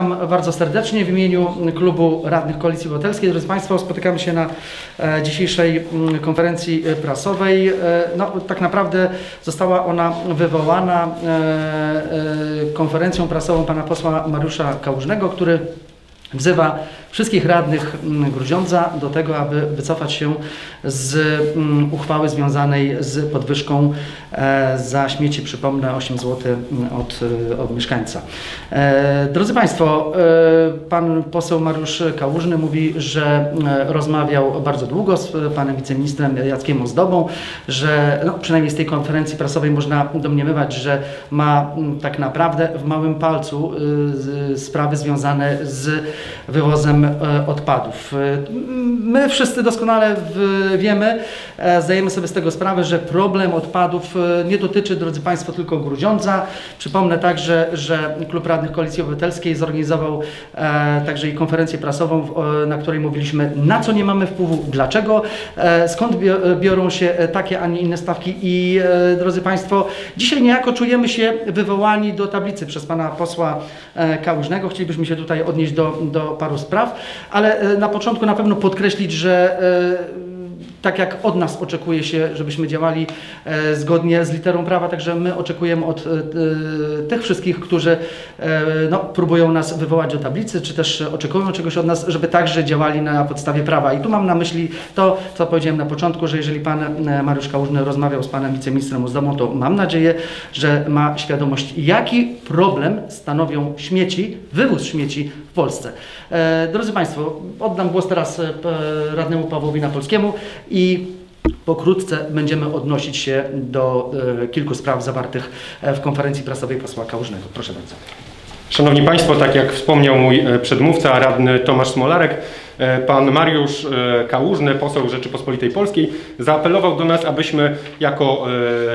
Witam bardzo serdecznie w imieniu Klubu Radnych Koalicji Obywatelskiej. Drodzy Państwo, spotykamy się na e, dzisiejszej mm, konferencji e, prasowej. E, No, tak naprawdę została ona wywołana konferencją prasową pana posła Mariusza Kałużnego, który wzywa wszystkich radnych mm, Grudziądza do tego, aby wycofać się z mm, uchwały związanej z podwyżką e, za śmieci, przypomnę, 8 zł od, e, od mieszkańca. E, Drodzy Państwo, pan poseł Mariusz Kałużny mówi, że rozmawiał bardzo długo z panem wiceministrem Jackiem Ozdobą, że no, przynajmniej z tej konferencji prasowej można domniemywać, że ma mm, tak naprawdę w małym palcu y, sprawy związane z wywozem e, odpadów. E, My wszyscy doskonale wiemy, e, zdajemy sobie z tego sprawę, że problem odpadów nie dotyczy, drodzy Państwo, tylko Grudziądza. Przypomnę także, że Klub Radnych Koalicji Obywatelskiej zorganizował także i konferencję prasową, na której mówiliśmy, na co nie mamy wpływu, dlaczego, skąd bio- biorą się takie, a nie inne stawki i drodzy Państwo, dzisiaj niejako czujemy się wywołani do tablicy przez Pana posła Kałużnego. Chcielibyśmy się tutaj odnieść do, do paru spraw, ale e, na początku na pewno podkreślić, że e, tak jak od nas oczekuje się, żebyśmy działali e, zgodnie z literą prawa, także my oczekujemy od e, e, tych wszystkich, którzy no, próbują nas wywołać do tablicy, czy też oczekują czegoś od nas, żeby także działali na podstawie prawa. I tu mam na myśli to, co powiedziałem na początku, że jeżeli pan Mariusz Kałużny rozmawiał z panem wiceministrem Uzdobą, to mam nadzieję, że ma świadomość, jaki problem stanowią śmieci, wywóz śmieci w Polsce. Drodzy Państwo, oddam głos teraz radnemu Pawłowi Napolskiemu i pokrótce będziemy odnosić się do e, kilku spraw zawartych e, w konferencji prasowej posła Kałużnego. Proszę bardzo. Szanowni Państwo, tak jak wspomniał mój e, przedmówca, radny Tomasz Smolarek, pan Mariusz Kałużny, poseł Rzeczypospolitej Polskiej, zaapelował do nas, abyśmy jako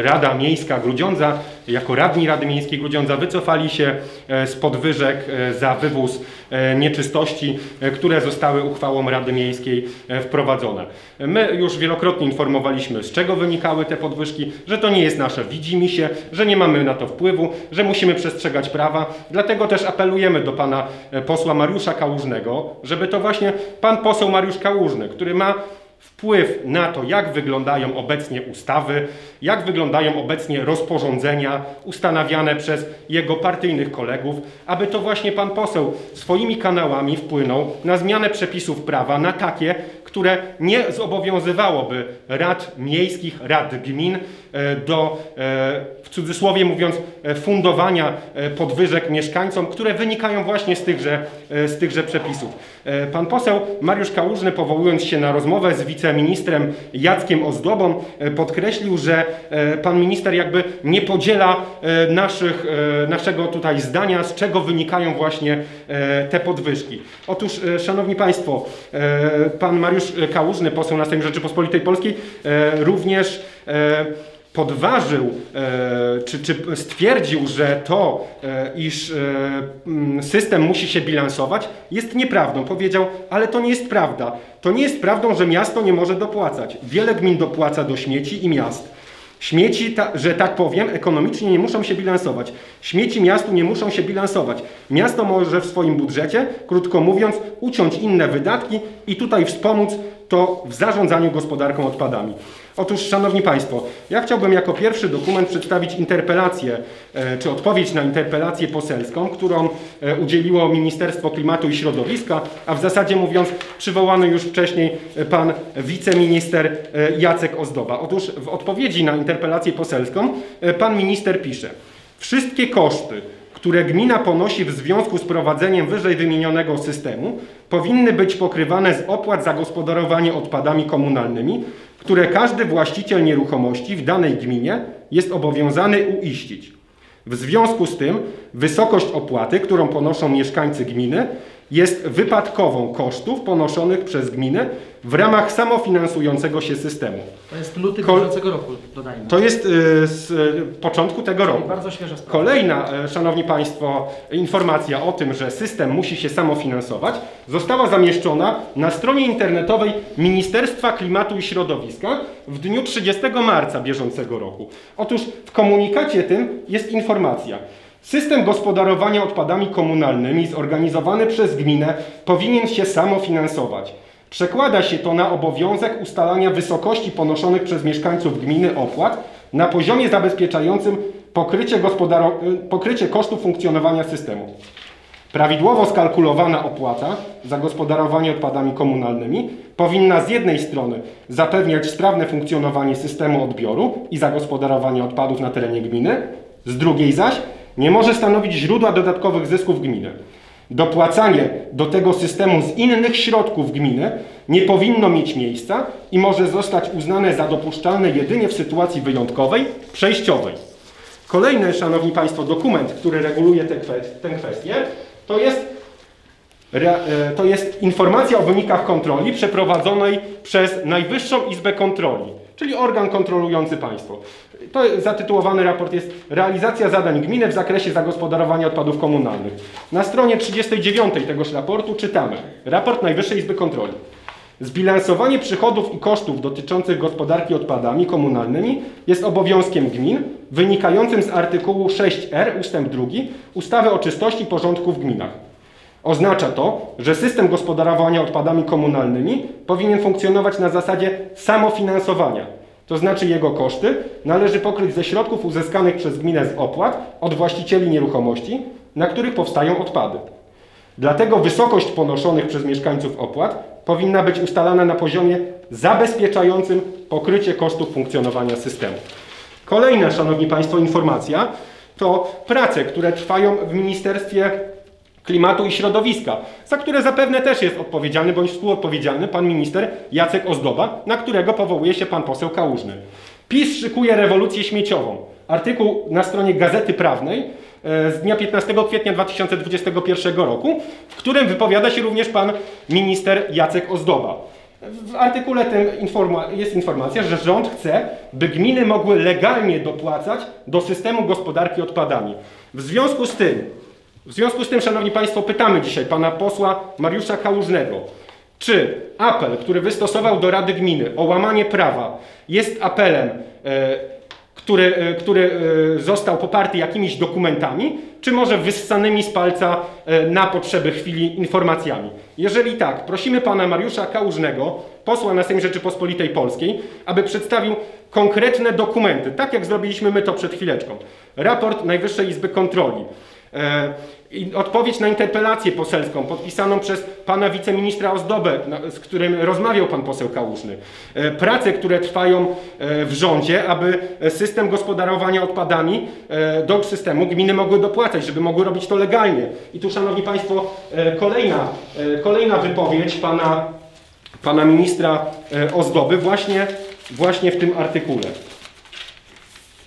Rada Miejska Grudziądza, jako radni Rady Miejskiej Grudziądza wycofali się e, z podwyżek e, za wywóz e, nieczystości, które zostały uchwałą Rady Miejskiej wprowadzone. My już wielokrotnie informowaliśmy, z czego wynikały te podwyżki, że to nie jest nasze widzimy się, że nie mamy na to wpływu, że musimy przestrzegać prawa. Dlatego też apelujemy do pana posła Mariusza Kałużnego, żeby to właśnie pan poseł Mariusz Kałużny, który ma wpływ na to, jak wyglądają obecnie ustawy, jak wyglądają obecnie rozporządzenia ustanawiane przez jego partyjnych kolegów, aby to właśnie pan poseł swoimi kanałami wpłynął na zmianę przepisów prawa, na takie, które nie zobowiązywałoby rad miejskich, rad gmin do, e, w cudzysłowie mówiąc, e, fundowania e, podwyżek mieszkańcom, które wynikają właśnie z tychże, e, z tychże przepisów. E, Pan poseł Mariusz Kałużny, powołując się na rozmowę z wiceministrem Jackiem Ozdobą, e, podkreślił, że e, pan minister jakby nie podziela e, naszych, e, naszego tutaj zdania, z czego wynikają właśnie e, te podwyżki. Otóż, e, Szanowni Państwo, e, pan Mariusz Kałużny, poseł na Sejm Rzeczypospolitej Polskiej, e, również e, podważył, e, czy, czy stwierdził, że to, e, iż e, mm, system musi się bilansować, jest nieprawdą. Powiedział, ale to nie jest prawda. To nie jest prawdą, że miasto nie może dopłacać. Wiele gmin dopłaca do śmieci i miast. Śmieci, że tak powiem, ekonomicznie nie muszą się bilansować. Śmieci miastu nie muszą się bilansować. Miasto może w swoim budżecie, krótko mówiąc, uciąć inne wydatki i tutaj wspomóc to w zarządzaniu gospodarką odpadami. Otóż, Szanowni Państwo, ja chciałbym jako pierwszy dokument przedstawić interpelację, e, czy odpowiedź na interpelację poselską, którą e, udzieliło Ministerstwo Klimatu i Środowiska, a w zasadzie mówiąc przywołany już wcześniej e, pan wiceminister Jacek Ozdoba. Otóż w odpowiedzi na interpelację poselską pan minister pisze Wszystkie koszty, które gmina ponosi w związku z prowadzeniem wyżej wymienionego systemu, powinny być pokrywane z opłat za gospodarowanie odpadami komunalnymi, które każdy właściciel nieruchomości w danej gminie jest obowiązany uiścić. W związku z tym wysokość opłaty, którą ponoszą mieszkańcy gminy, jest wypadkową kosztów ponoszonych przez gminę w ramach samofinansującego się systemu. To jest luty bieżącego roku, dodajmy. To jest y, z y, początku tego roku. Bardzo świeża sprawa. Kolejna, e, Szanowni Państwo, informacja o tym, że system musi się samofinansować, została zamieszczona na stronie internetowej Ministerstwa Klimatu i Środowiska w dniu 30 marca bieżącego roku. Otóż w komunikacie tym jest informacja. System gospodarowania odpadami komunalnymi zorganizowany przez gminę powinien się samofinansować. Przekłada się to na obowiązek ustalania wysokości ponoszonych przez mieszkańców gminy opłat na poziomie zabezpieczającym pokrycie, y, pokrycie kosztów funkcjonowania systemu. Prawidłowo skalkulowana opłata za gospodarowanie odpadami komunalnymi powinna z jednej strony zapewniać sprawne funkcjonowanie systemu odbioru i zagospodarowania odpadów na terenie gminy, z drugiej zaś nie może stanowić źródła dodatkowych zysków gminy. Dopłacanie do tego systemu z innych środków gminy nie powinno mieć miejsca i może zostać uznane za dopuszczalne jedynie w sytuacji wyjątkowej, przejściowej. Kolejny, Szanowni Państwo, dokument, który reguluje tę kwest- tę kwestię, to jest, e, to jest informacja o wynikach kontroli przeprowadzonej przez Najwyższą Izbę Kontroli, czyli organ kontrolujący państwo. To zatytułowany raport jest Realizacja zadań gminy w zakresie zagospodarowania odpadów komunalnych. Na stronie 39 tegoż raportu czytamy Raport Najwyższej Izby Kontroli. Zbilansowanie przychodów i kosztów dotyczących gospodarki odpadami komunalnymi jest obowiązkiem gmin wynikającym z artykułu 6r ust. 2 ustawy o czystości i porządku w gminach. Oznacza to, że system gospodarowania odpadami komunalnymi powinien funkcjonować na zasadzie samofinansowania, to znaczy jego koszty należy pokryć ze środków uzyskanych przez gminę z opłat od właścicieli nieruchomości, na których powstają odpady. Dlatego wysokość ponoszonych przez mieszkańców opłat powinna być ustalana na poziomie zabezpieczającym pokrycie kosztów funkcjonowania systemu. Kolejna, Szanowni Państwo, informacja to prace, które trwają w Ministerstwie Klimatu i Środowiska, za które zapewne też jest odpowiedzialny bądź współodpowiedzialny pan minister Jacek Ozdoba, na którego powołuje się pan poseł Kałużny. PiS szykuje rewolucję śmieciową. Artykuł na stronie Gazety Prawnej e, z dnia 15 kwietnia 2021 roku, w którym wypowiada się również pan minister Jacek Ozdoba. W artykule tym informa- jest informacja, że rząd chce, by gminy mogły legalnie dopłacać do systemu gospodarki odpadami. W związku z tym, w związku z tym, Szanowni Państwo, pytamy dzisiaj pana posła Mariusza Kałużnego, czy apel, który wystosował do Rady Gminy o łamanie prawa jest apelem, e, który, e, który e, został poparty jakimiś dokumentami, czy może wyssanymi z palca na potrzeby chwili informacjami? Jeżeli tak, prosimy pana Mariusza Kałużnego, posła na Sejm Rzeczypospolitej Polskiej, aby przedstawił konkretne dokumenty, tak jak zrobiliśmy my to przed chwileczką. Raport Najwyższej Izby Kontroli. E, odpowiedź na interpelację poselską podpisaną przez pana wiceministra Ozdobę, z którym rozmawiał pan poseł Kałużny. E, Prace, które trwają e, w rządzie, aby system gospodarowania odpadami do systemu gminy mogły dopłacać, żeby mogły robić to legalnie. I tu, szanowni państwo, kolejna, kolejna wypowiedź pana, pana ministra Ozdoby właśnie, właśnie w tym artykule.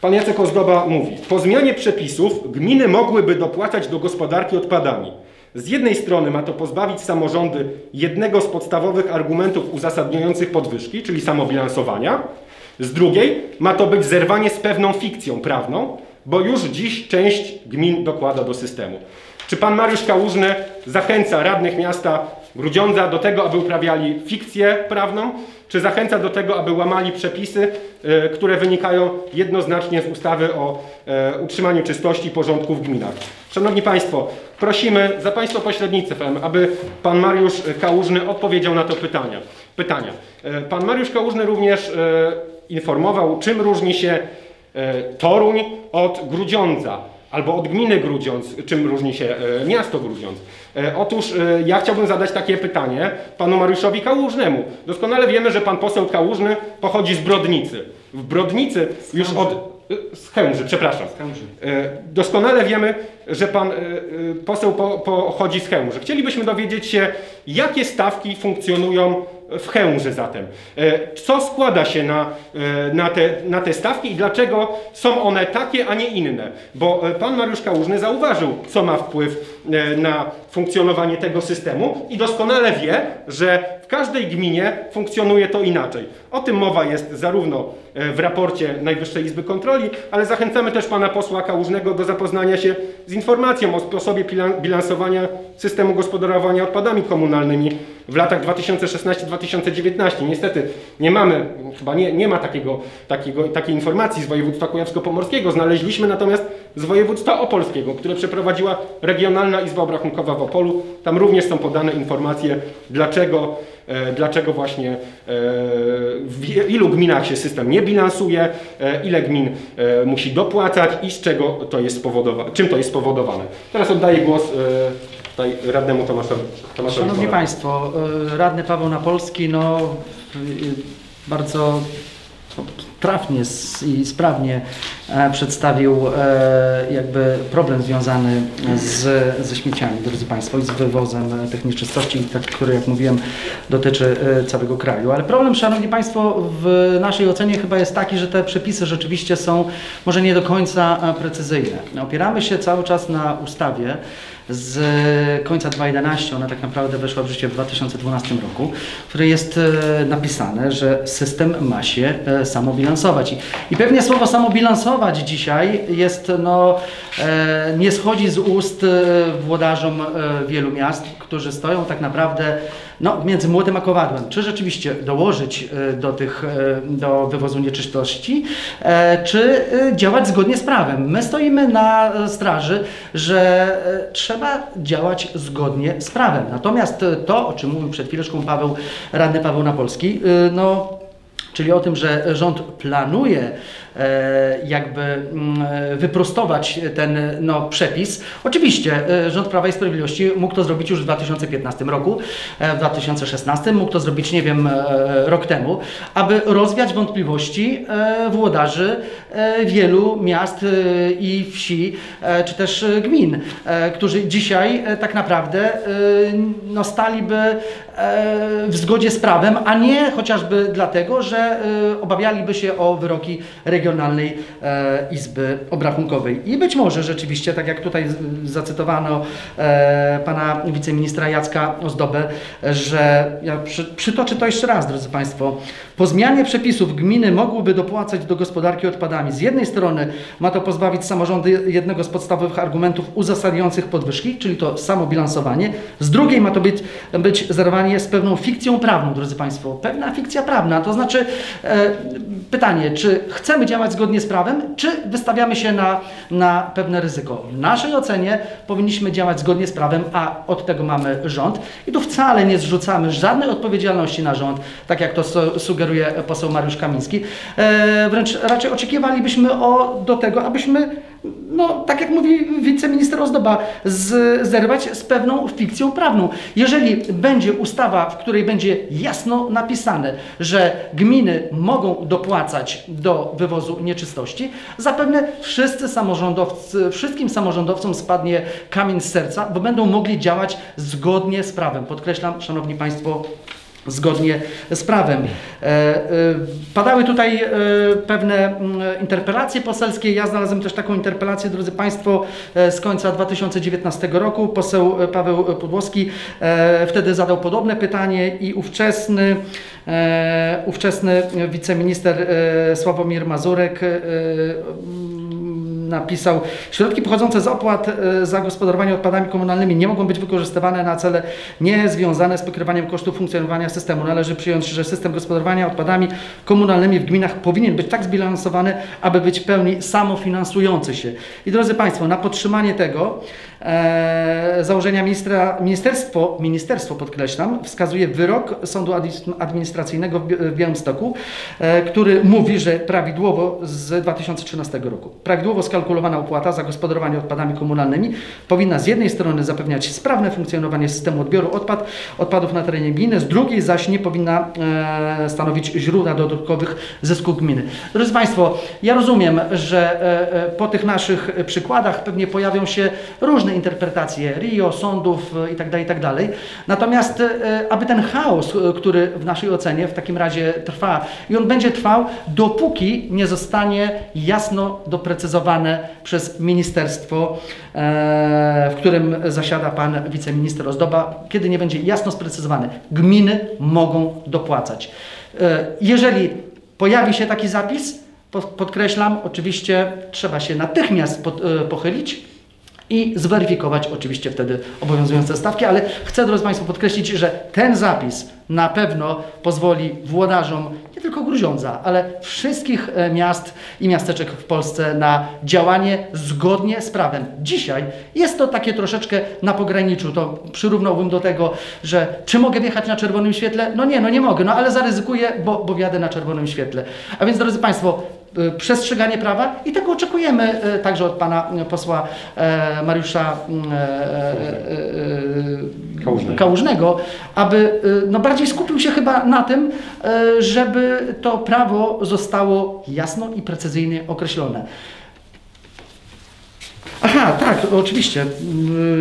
Pan Jacek Ozdoba mówi, po zmianie przepisów gminy mogłyby dopłacać do gospodarki odpadami. Z jednej strony ma to pozbawić samorządy jednego z podstawowych argumentów uzasadniających podwyżki, czyli samobilansowania. Z drugiej ma to być zerwanie z pewną fikcją prawną, bo już dziś część gmin dokłada do systemu. Czy pan Mariusz Kałużny zachęca radnych miasta Grudziądza do tego, aby uprawiali fikcję prawną, czy zachęca do tego, aby łamali przepisy, e, które wynikają jednoznacznie z ustawy o e, utrzymaniu czystości i porządku w gminach? Szanowni Państwo, prosimy za Państwa pośrednictwem, aby Pan Mariusz Kałużny odpowiedział na to pytania. pytania. E, Pan Mariusz Kałużny również informował, czym różni się Toruń od Grudziądza albo od gminy Grudziądz, czym różni się e, miasto Grudziądz. E, Otóż e, ja chciałbym zadać takie pytanie panu Mariuszowi Kałużnemu. Doskonale wiemy, że pan poseł Kałużny pochodzi z Brodnicy. W Brodnicy już od... Z Chełmży, przepraszam. E, Doskonale wiemy, że pan poseł po- pochodzi z Chełmży. Chcielibyśmy dowiedzieć się, jakie stawki funkcjonują w Chełmży zatem. E, Co składa się na, e, na, te, na te stawki i dlaczego są one takie, a nie inne? Bo e, pan Mariusz Kałużny zauważył, co ma wpływ na funkcjonowanie tego systemu i doskonale wie, że każdej gminie funkcjonuje to inaczej. O tym mowa jest zarówno e, w raporcie Najwyższej Izby Kontroli, ale zachęcamy też pana posła Kałużnego do zapoznania się z informacją o sposobie bilansowania systemu gospodarowania odpadami komunalnymi w latach 2016-2019. Niestety nie mamy, chyba nie, nie ma takiego, takiego, takiej informacji z województwa kujawsko-pomorskiego. Znaleźliśmy natomiast z województwa opolskiego, które przeprowadziła Regionalna Izba Obrachunkowa w Opolu. Tam również są podane informacje, dlaczego, dlaczego właśnie e, w ilu gminach się system nie bilansuje, e, ile gmin e, musi dopłacać i z czego to jest spowodowane, czym to jest spowodowane. Teraz oddaję głos e, tutaj radnemu Tomaszowi. Tomaszowi Szanowni. Państwo, radny Paweł Napolski no, bardzo trafnie i sprawnie e, przedstawił e, jakby problem związany z, ze śmieciami, drodzy Państwo, i z wywozem tych nieczystości, tak, który jak mówiłem dotyczy e, całego kraju. Ale problem, Szanowni Państwo, w naszej ocenie chyba jest taki, że te przepisy rzeczywiście są może nie do końca precyzyjne. Opieramy się cały czas na ustawie, z końca 2011, ona tak naprawdę weszła w życie w 2012 roku, w której jest e, napisane, że system ma się e, samobilansować. I, I pewnie słowo samobilansować dzisiaj jest, no, e, nie schodzi z ust włodarzom wielu miast, którzy stoją tak naprawdę no, między młotem a kowadłem. Czy rzeczywiście dołożyć e, do tych, e, do wywozu nieczystości, e, czy działać zgodnie z prawem. My stoimy na straży, że trzeba działać zgodnie z prawem. Natomiast to, o czym mówił przed chwileczką Paweł, radny Paweł Napolski, no, czyli o tym, że rząd planuje jakby mm, e, wyprostować ten no, przepis. Oczywiście e, rząd Prawa i Sprawiedliwości mógł to zrobić już w 2015 roku, e, w 2016, mógł to zrobić, nie wiem, e, rok temu, aby rozwiać wątpliwości e, włodarzy e, wielu miast e, i wsi, e, czy też e, gmin, e, którzy dzisiaj e, tak naprawdę e, no, staliby e, w zgodzie z prawem, a nie chociażby dlatego, że e, obawialiby się o wyroki Regionalnej e, Izby Obrachunkowej. I być może rzeczywiście, tak jak tutaj zacytowano e, pana wiceministra Jacka Ozdobę, że ja przy, przytoczę to jeszcze raz, drodzy Państwo. Po zmianie przepisów gminy mogłyby dopłacać do gospodarki odpadami. Z jednej strony ma to pozbawić samorządy jednego z podstawowych argumentów uzasadniających podwyżki, czyli to samobilansowanie. Z drugiej ma to być, być zerwanie z pewną fikcją prawną, drodzy Państwo. Pewna fikcja prawna, to znaczy e, pytanie, czy chcemy działać zgodnie z prawem, czy wystawiamy się na, na pewne ryzyko. W naszej ocenie powinniśmy działać zgodnie z prawem, a od tego mamy rząd. I tu wcale nie zrzucamy żadnej odpowiedzialności na rząd, tak jak to su- sugeruje poseł Mariusz Kamiński. E, wręcz raczej oczekiwalibyśmy o, do tego, abyśmy, no, tak jak mówi wiceminister Ozdoba, z, zerwać z pewną fikcją prawną. Jeżeli będzie ustawa, w której będzie jasno napisane, że gminy mogą dopłacać do wywozu nieczystości, zapewne wszyscy samorządowcy, wszystkim samorządowcom spadnie kamień z serca, bo będą mogli działać zgodnie z prawem. Podkreślam, Szanowni Państwo, zgodnie z prawem. E, e, Padały tutaj e, pewne mm, interpelacje poselskie. Ja znalazłem też taką interpelację, drodzy Państwo, z końca 2019 roku. Poseł Paweł Podłowski e, wtedy zadał podobne pytanie i ówczesny, ówczesny wiceminister Sławomir Mazurek napisał, środki pochodzące z opłat e, za gospodarowanie odpadami komunalnymi nie mogą być wykorzystywane na cele niezwiązane z pokrywaniem kosztów funkcjonowania systemu. Należy przyjąć, że system gospodarowania odpadami komunalnymi w gminach powinien być tak zbilansowany, aby być w pełni samofinansujący się. I drodzy Państwo, na podtrzymanie tego założenia ministra, ministerstwo, ministerstwo podkreślam, wskazuje wyrok Sądu Administracyjnego w Bi- w Białymstoku, e, który mówi, że prawidłowo z 2013 roku, prawidłowo skalkulowana opłata za gospodarowanie odpadami komunalnymi powinna z jednej strony zapewniać sprawne funkcjonowanie systemu odbioru odpad, odpadów na terenie gminy, z drugiej zaś nie powinna e, stanowić źródła dodatkowych zysków gminy. Drodzy Państwo, ja rozumiem, że e, e, po tych naszych przykładach pewnie pojawią się różne różne interpretacje RIO, sądów e, itd., itd. Natomiast e, aby ten chaos, e, który w naszej ocenie w takim razie trwa i on będzie trwał, dopóki nie zostanie jasno doprecyzowane przez ministerstwo, w którym zasiada pan wiceminister Ozdoba, kiedy nie będzie jasno sprecyzowane, gminy mogą dopłacać. Jeżeli pojawi się taki zapis, po- podkreślam, oczywiście trzeba się natychmiast pochylić i zweryfikować oczywiście wtedy obowiązujące stawki, ale chcę, drodzy Państwo, podkreślić, że ten zapis na pewno pozwoli włodarzom nie tylko Gruziądza, ale wszystkich e, miast i miasteczek w Polsce na działanie zgodnie z prawem. Dzisiaj jest to takie troszeczkę na pograniczu, to przyrównałbym do tego, że czy mogę wjechać na czerwonym świetle? No nie, no nie mogę, no ale zaryzykuję, bo, bo wjadę na czerwonym świetle. A więc, drodzy Państwo, przestrzeganie prawa i tego oczekujemy y, także od pana y, posła e, Mariusza mm, e, e, e, Kałużnego. Kałużnego, aby no, bardziej skupił się chyba na tym, e, żeby to prawo zostało jasno i precyzyjnie określone. Aha, tak, oczywiście.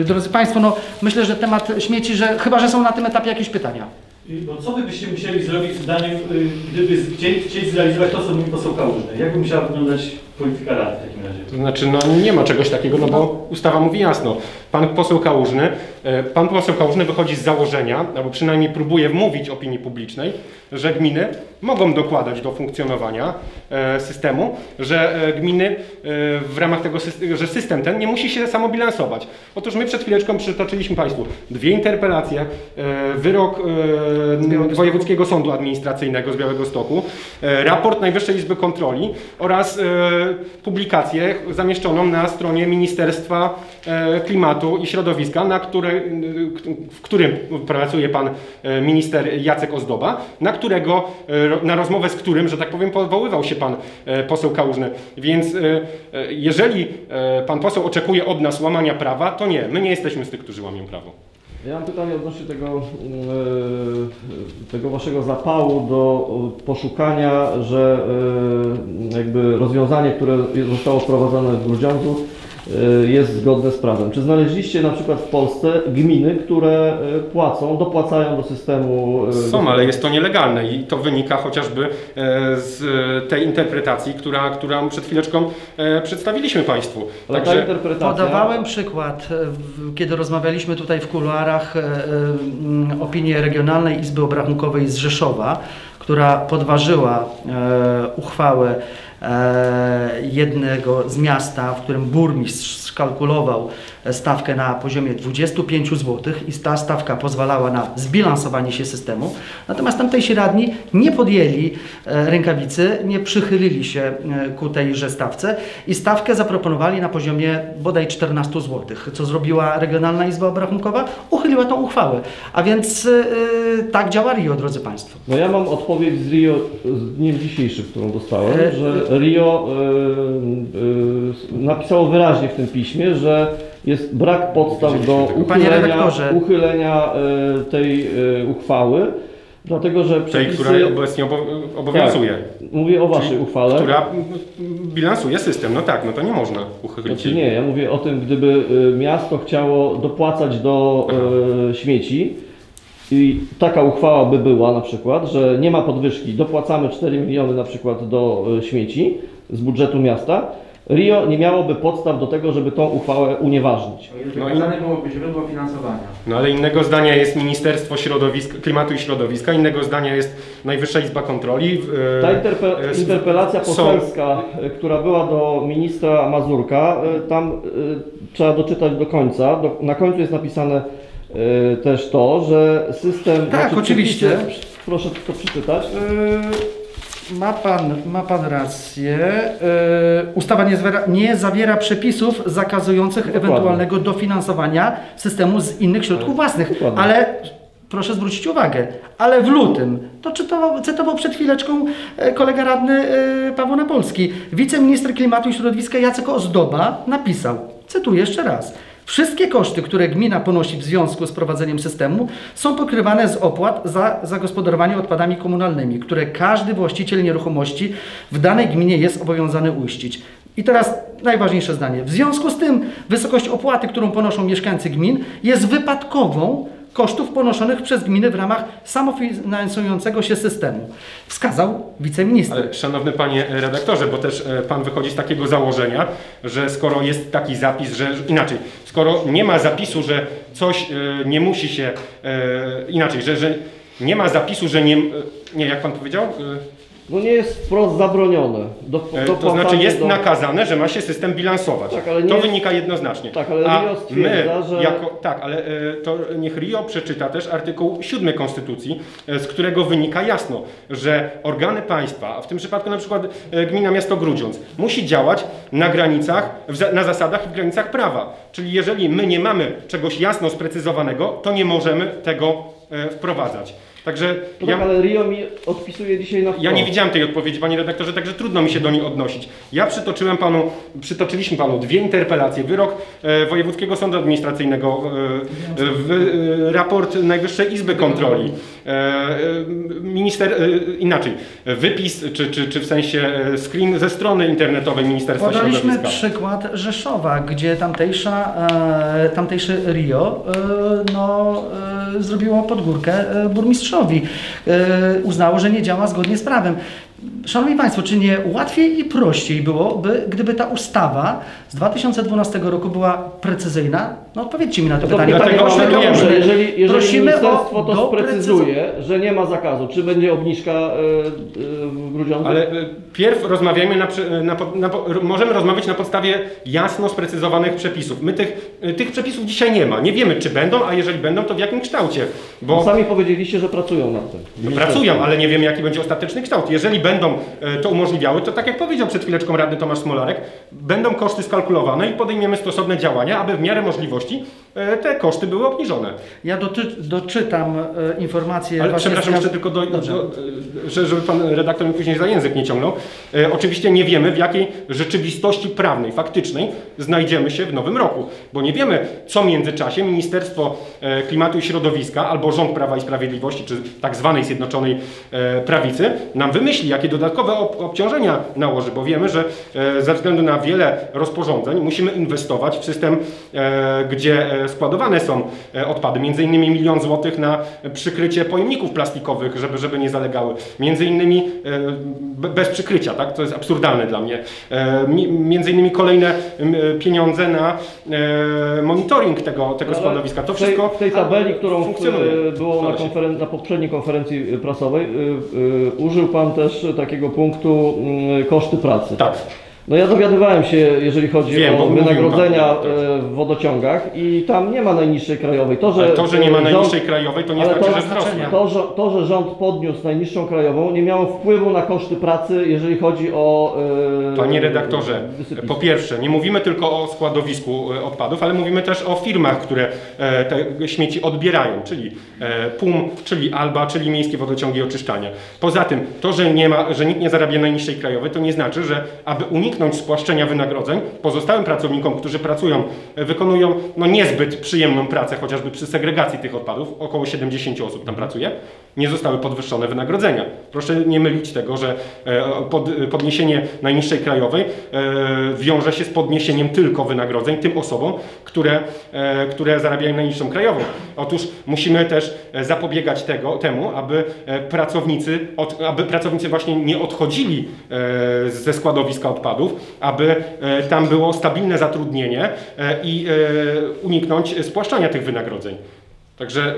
Y, Drodzy Państwo, no, myślę, że temat śmieci, że chyba, że są na tym etapie jakieś pytania. No co wy byście musieli zrobić zdaniem, y, gdyby chcieli, chcieli zrealizować to, co mówi poseł Kałużny? Jak by musiała wyglądać polityka rady w takim razie? To znaczy, no nie ma czegoś takiego, no bo ustawa mówi jasno. Pan poseł Kałużny, e, pan poseł Kałużny wychodzi z założenia, albo przynajmniej próbuje wmówić opinii publicznej, że gminy mogą dokładać do funkcjonowania e, systemu, że e, gminy w ramach tego systemu, że system ten nie musi się samobilansować. Otóż my przed chwileczką przytoczyliśmy Państwu dwie interpelacje, wyrok Wojewódzkiego Sądu Administracyjnego z Białego Stoku, raport Najwyższej Izby Kontroli oraz publikację zamieszczoną na stronie Ministerstwa e, Klimatu i Środowiska, na które, w którym pracuje pan e, minister Jacek Ozdoba, na którego, e, na rozmowę z którym, że tak powiem, powoływał się pan e, poseł Kałużny. Więc e, e, jeżeli e, pan poseł oczekuje od nas łamania prawa, to nie, my nie jesteśmy z tych, którzy łamią prawo. Ja mam pytanie odnośnie tego, e, tego waszego zapału do poszukania, że e, jakby rozwiązanie, które zostało wprowadzone w Grudziądzu jest zgodne z prawem. Czy znaleźliście na przykład w Polsce gminy, które e, płacą, dopłacają do systemu? e, Są, ale jest to nielegalne i to wynika chociażby e, z e, tej interpretacji, która, którą przed chwileczką e, przedstawiliśmy Państwu. Ale ta Także interpretacja... Podawałem przykład, kiedy rozmawialiśmy tutaj w kuluarach, opinię Regionalnej Izby Obrachunkowej z Rzeszowa, która podważyła uchwałę jednego z miasta, w którym burmistrz skalkulował e, stawkę na poziomie 25 zł i ta stawka pozwalała na zbilansowanie się systemu. Natomiast tamtejsi radni nie podjęli e, rękawicy, nie przychylili się e, ku tejże stawce i stawkę zaproponowali na poziomie bodaj 14 zł. Co zrobiła Regionalna Izba Obrachunkowa? Uchyliła tą uchwałę. A więc e, tak działa RIO, drodzy Państwo. No ja mam odpowiedź z Rio z dniem dzisiejszym, którą dostałem, że Rio e, e, napisało wyraźnie w tym piśmie, że jest brak podstaw do uchylenia, uchylenia e, tej e, uchwały, dlatego że tej, przepisy, która obecnie obo- obowiązuje, mówię o waszej uchwale, która bilansuje system. No tak, no to nie można uchylić. znaczy nie, ja mówię o tym, gdyby e, miasto chciało dopłacać do e, śmieci i taka uchwała by była na przykład, że nie ma podwyżki, dopłacamy 4 miliony na przykład do śmieci z budżetu miasta, Rio nie miałoby podstaw do tego, żeby tą uchwałę unieważnić. No i- byłoby źródło finansowania. No ale innego zdania jest Ministerstwo Środowiska, Klimatu i Środowiska, innego zdania jest Najwyższa Izba Kontroli. e, Ta interpe e, interpelacja są- poselska, e, która była do ministra Mazurka, tam trzeba doczytać do końca. Do, na końcu jest napisane też to, że system... Tak, oczywiście. przepisy- Proszę to przeczytać. Yy, Ma pan, ma pan rację. Yy, Ustawa nie zawiera, nie zawiera przepisów zakazujących Dokładnie. ewentualnego dofinansowania systemu z innych środków własnych. Dokładnie. Ale proszę zwrócić uwagę, ale w lutym, to czytował, cytował przed chwileczką e, kolega radny e, Paweł Napolski, wiceminister klimatu i środowiska Jacek Ozdoba napisał, cytuję jeszcze raz, Wszystkie koszty, które gmina ponosi w związku z prowadzeniem systemu, są pokrywane z opłat za zagospodarowanie odpadami komunalnymi, które każdy właściciel nieruchomości w danej gminie jest obowiązany uiścić. I teraz najważniejsze zdanie. W związku z tym wysokość opłaty, którą ponoszą mieszkańcy gmin, jest wypadkową kosztów ponoszonych przez gminy w ramach samofinansującego się systemu. Wskazał wiceminister. Ale szanowny panie redaktorze, bo też e, pan wychodzi z takiego założenia, że skoro jest taki zapis, że inaczej, skoro nie ma zapisu, że coś e, nie musi się e, inaczej, że, że nie ma zapisu, że nie, nie jak pan powiedział, No nie jest wprost zabronione. Do, e, to dopłacanie znaczy jest do... nakazane, że ma się system bilansować. Tak, to jest- wynika jednoznacznie. Tak, ale A RIO stwierdza, my, że- jako, tak, ale e, to niech Rio przeczyta też artykuł 7 Konstytucji, e, z którego wynika jasno, że organy państwa, a w tym przypadku na przykład gmina miasto Grudziądz, musi działać na granicach, na zasadach i w granicach prawa. Czyli jeżeli my nie mamy czegoś jasno sprecyzowanego, to nie możemy tego wprowadzać. Także No tak, ale Rio mi odpisuje dzisiaj na ja wprost. nie widziałem tej odpowiedzi, panie redaktorze, także trudno mi się do niej odnosić. Ja przytoczyłem panu, przytoczyliśmy panu dwie interpelacje, wyrok e, Wojewódzkiego Sądu Administracyjnego, e, w, e, raport Najwyższej Izby Kontroli, e, e, minister, e, inaczej, wypis, czy, czy, czy w sensie e, screen ze strony internetowej Ministerstwa Podaliśmy Środowiska. przykład Rzeszowa, gdzie tamtejsza, e, tamtejsze Rio e, no, e, zrobiło podgórkę e, burmistrzowi. E, uznało, że nie działa zgodnie z prawem. Szanowni Państwo, czy nie łatwiej i prościej byłoby, gdyby ta ustawa z 2012 roku była precyzyjna? No odpowiedzcie mi na to To pytanie. dlatego Panie pośle że jeżeli, jeżeli Prosimy ministerstwo o to sprecyzuje, że nie ma zakazu, czy będzie obniżka e, e, w Grudziądzu? Ale e, pierw rozmawiajmy, na, na, na, możemy rozmawiać na podstawie jasno sprecyzowanych przepisów. My tych, e, tych przepisów dzisiaj nie ma. Nie wiemy, czy będą, a jeżeli będą, to w jakim kształcie. Bo Sami powiedzieliście, że pracują nad tym. no, pracują, ale nie wiemy, jaki będzie ostateczny kształt. Jeżeli będą to umożliwiały, to tak jak powiedział przed chwileczką radny Tomasz Smolarek, będą koszty skalkulowane i podejmiemy stosowne działania, aby w miarę możliwości e, te koszty były obniżone. Ja doty, doczytam e, informację. Ale przepraszam jeszcze tylko, do, do, e, że- żeby pan redaktor mi później za język nie ciągnął. E, oczywiście nie wiemy, w jakiej rzeczywistości prawnej, faktycznej znajdziemy się w nowym roku, bo nie wiemy, co w międzyczasie Ministerstwo e, Klimatu i Środowiska albo rząd Prawa i Sprawiedliwości, czy tak zwanej Zjednoczonej e, Prawicy nam wymyśli, jakie dodatkowe ob obciążenia nałoży, bo wiemy, że e, ze względu na wiele rozporządzeń musimy inwestować w system, e, gdzie e, składowane są e, odpady, między innymi milion złotych na przykrycie pojemników plastikowych, żeby, żeby nie zalegały, między innymi e, be- bez przykrycia, tak? to jest absurdalne dla mnie, e, mi- między innymi kolejne pieniądze na monitoring tego, tego Ale składowiska. To w tej, wszystko w tej tabeli, którą funkcjonuje. było na, konferen- na poprzedniej konferencji prasowej, użył Pan też takiego punktu koszty pracy. Tak. No ja dowiadywałem się, jeżeli chodzi Wiem, bo o mówił wynagrodzenia pan, tak. e, w wodociągach i tam nie ma najniższej krajowej. To, że, Ale to, że nie ma e, najniższej rząd- krajowej, to nie ale znaczy, to- że wzrosła. To że, to, że rząd podniósł najniższą krajową, nie miało wpływu na koszty pracy, jeżeli chodzi o. e, Panie redaktorze, wysypisko. po pierwsze, nie mówimy tylko o składowisku e, odpadów, ale mówimy też o firmach, które e, te śmieci odbierają, czyli e, PUM, czyli ALBA, czyli Miejskie Wodociągi Oczyszczania. Poza tym, to, że, nie ma, że nikt nie zarabia najniższej krajowej, to nie znaczy, że aby uniknąć spłaszczenia wynagrodzeń, pozostałym pracownikom, którzy pracują, e, wykonują no, niezbyt przyjemną pracę, chociażby przy segregacji tych odpadów, około 70 osób tam pracuje, nie zostały podwyższone wynagrodzenia. Proszę nie mylić tego, że e, pod, podniesienie najniższej krajowej e, wiąże się z podniesieniem tylko wynagrodzeń tym osobom, które, e, które zarabiają najniższą krajową. Otóż musimy też e, zapobiegać tego, temu, aby e, pracownicy, aby pracownicy właśnie nie odchodzili e, ze składowiska odpadów, aby e, tam było stabilne zatrudnienie e, i e, uniknąć spłaszczania tych wynagrodzeń. Także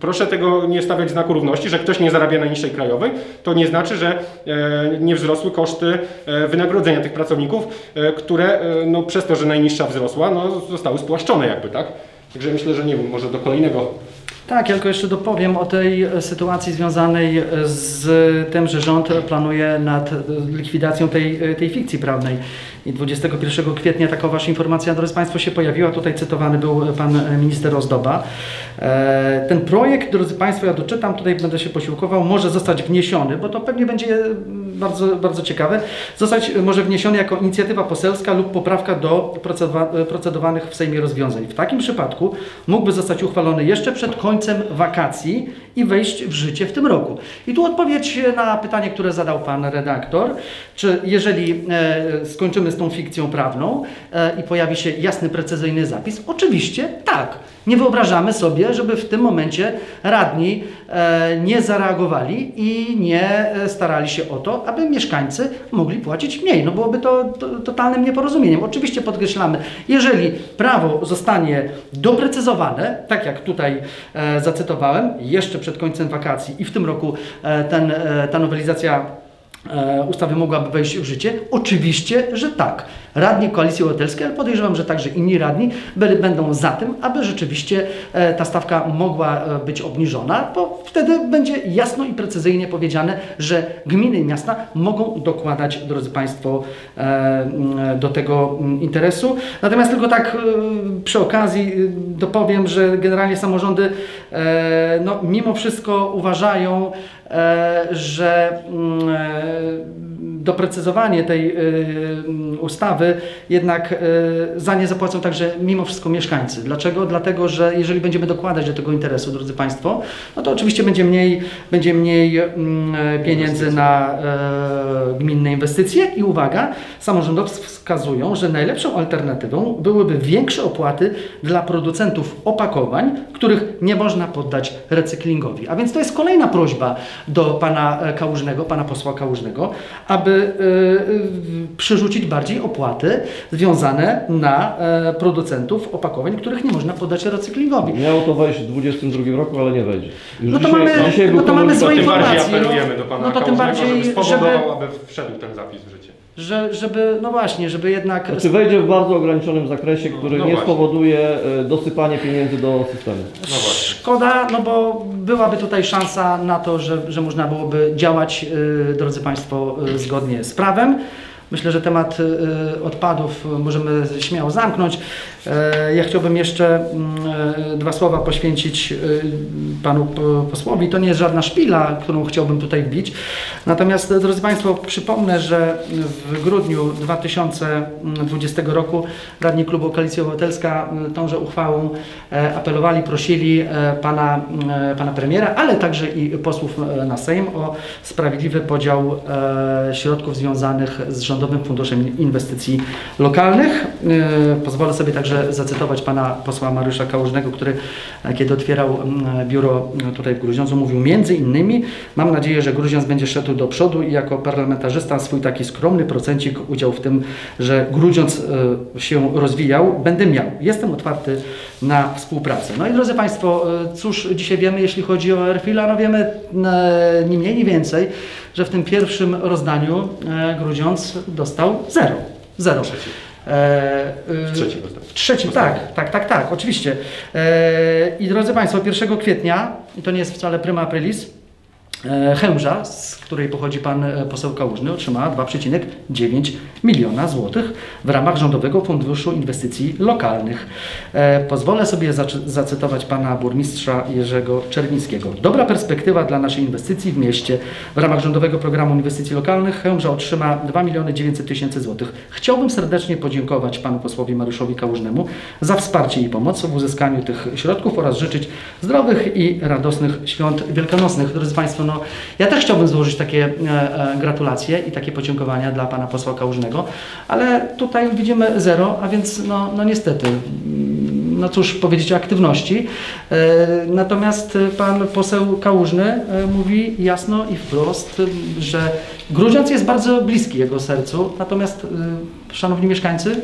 proszę tego nie stawiać znaku równości, że ktoś nie zarabia najniższej krajowej, to nie znaczy, że nie wzrosły koszty wynagrodzenia tych pracowników, które no, przez to, że najniższa wzrosła, no, zostały spłaszczone jakby, tak? Także myślę, że nie wiem, może do kolejnego Tak, ja tylko jeszcze dopowiem o tej e, sytuacji związanej e, z tym, że rząd planuje nad e, likwidacją tej, tej fikcji prawnej. I 21 kwietnia taka wasza informacja, drodzy Państwo, się pojawiła. Tutaj cytowany był pan minister Ozdoba. Ten projekt, drodzy Państwo, ja doczytam, tutaj będę się posiłkował, może zostać wniesiony, bo to pewnie będzie bardzo, bardzo ciekawe, zostać e, może wniesiony jako inicjatywa poselska lub poprawka do e, procedowanych w Sejmie rozwiązań. W takim przypadku mógłby zostać uchwalony jeszcze przed końcem wakacji i wejść w życie w tym roku. I tu odpowiedź na pytanie, które zadał pan redaktor, czy jeżeli e, skończymy z tą fikcją prawną e, i pojawi się jasny, precyzyjny zapis, oczywiście tak. Nie wyobrażamy sobie, żeby w tym momencie radni e, nie zareagowali i nie e, starali się o to, aby mieszkańcy mogli płacić mniej. No byłoby to, to totalnym nieporozumieniem. Oczywiście podkreślamy, jeżeli prawo zostanie doprecyzowane, tak jak tutaj e, zacytowałem, jeszcze przed końcem wakacji i w tym roku e, ten, e, ta nowelizacja ustawy mogłaby wejść w życie? Oczywiście, że tak. Radni Koalicji Obywatelskiej, ale podejrzewam, że także inni radni będą za tym, aby rzeczywiście e, ta stawka mogła e, być obniżona, bo wtedy będzie jasno i precyzyjnie powiedziane, że gminy i miasta mogą dokładać, drodzy Państwo, e, do tego interesu. Natomiast tylko tak e, przy okazji e, dopowiem, że generalnie samorządy e, no, mimo wszystko uważają, e, że mm, e, doprecyzowanie tej e, mm, ustawy jednak e, za nie zapłacą także mimo wszystko mieszkańcy. Dlaczego? Dlatego, że jeżeli będziemy dokładać do tego interesu, drodzy Państwo, no to oczywiście będzie mniej, będzie mniej mm, pieniędzy na e, gminne inwestycje i uwaga, samorządowcy wskazują, że najlepszą alternatywą byłyby większe opłaty dla producentów opakowań, których nie można poddać recyklingowi. A więc to jest kolejna prośba do pana e, Kałużnego, pana posła Kałużnego, aby przerzucić bardziej opłaty związane na e, producentów opakowań, których nie można poddać recyklingowi. Miało to wejść w 2022 roku, ale nie wejdzie. Już No to dzisiaj, mamy- dzisiaj no to mamy złe tym bardziej informacje, no. apelujemy do pana No to tym bardziej, żeby spowodował, żeby- aby wszedł ten zapis w życie. Że, żeby, no właśnie, żeby jednak... Znaczy wejdzie w bardzo ograniczonym zakresie, który no nie właśnie. spowoduje e, dosypania pieniędzy do systemu. No. Szkoda, no bo byłaby tutaj szansa na to, że, że można byłoby działać, y, drodzy Państwo, y, zgodnie z prawem. Myślę, że temat y, odpadów możemy śmiało zamknąć. E, Ja chciałbym jeszcze mm, e, dwa słowa poświęcić y, panu posłowi. To nie jest żadna szpila, którą chciałbym tutaj wbić. Natomiast, drodzy Państwo, przypomnę, że w grudniu 2020 roku radni klubu Koalicja Obywatelska y, tąże uchwałą e, apelowali, prosili e, pana, e, pana premiera, ale także i posłów e, na Sejm o sprawiedliwy podział e, środków związanych z Rządowym Funduszem Inwestycji Lokalnych. E, Pozwolę sobie także zacytować pana posła Mariusza Kałużnego, który e, kiedy otwierał mm, biuro e, tutaj w Grudziądzu mówił między innymi mam nadzieję, że Grudziądz będzie szedł do przodu i jako parlamentarzysta swój taki skromny procencik udział w tym, że Grudziądz e, się rozwijał, będę miał. Jestem otwarty na współpracę. No i drodzy Państwo, cóż dzisiaj wiemy, jeśli chodzi o Airfila? No wiemy ni mniej, ni więcej, że w tym pierwszym rozdaniu Grudziądz dostał zero. Zero. Trzeci. E, W trzecim rozdaniu. w trzecim, tak, tak, tak, tak, oczywiście. E, I drodzy Państwo, 1 kwietnia, i to nie jest wcale prima aprilis, e, Chęża, z której pochodzi pan e, poseł Kałużny, otrzymała 2,9 miliona złotych w ramach Rządowego Funduszu Inwestycji Lokalnych. E, Pozwolę sobie zacy- zacytować pana burmistrza Jerzego Czerwińskiego. Dobra perspektywa dla naszej inwestycji w mieście. W ramach Rządowego Programu Inwestycji Lokalnych Chęża otrzyma 2 miliony 900 tysięcy złotych. Chciałbym serdecznie podziękować panu posłowi Mariuszowi Kałużnemu za wsparcie i pomoc w uzyskaniu tych środków oraz życzyć zdrowych i radosnych świąt wielkanocnych. Drodzy Państwo, no, ja też chciałbym złożyć takie e, e, gratulacje i takie podziękowania dla pana posła Kałużnego, ale tutaj widzimy zero, a więc no, no niestety, mm, no cóż powiedzieć o aktywności. E, Natomiast pan poseł Kałużny mówi jasno i wprost, że Grudziądz jest bardzo bliski jego sercu, natomiast e, szanowni mieszkańcy,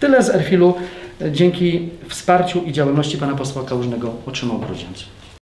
tyle z Erfilu dzięki wsparciu i działalności pana posła Kałużnego otrzymał Grudziądz.